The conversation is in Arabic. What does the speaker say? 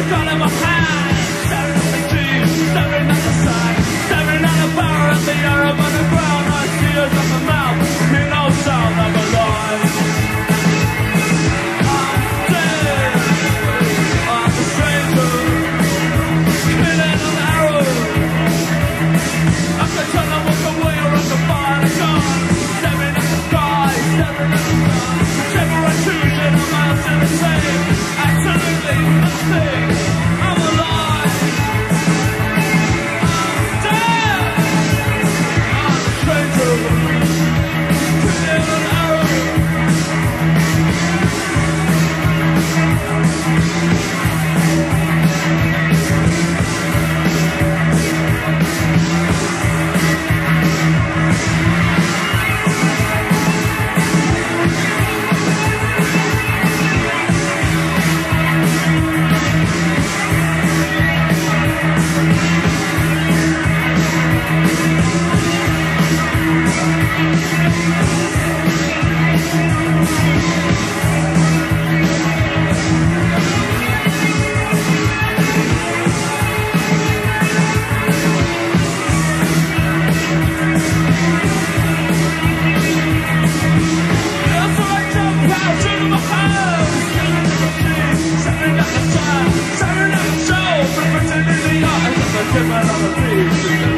gonna call him a Give it all the peace.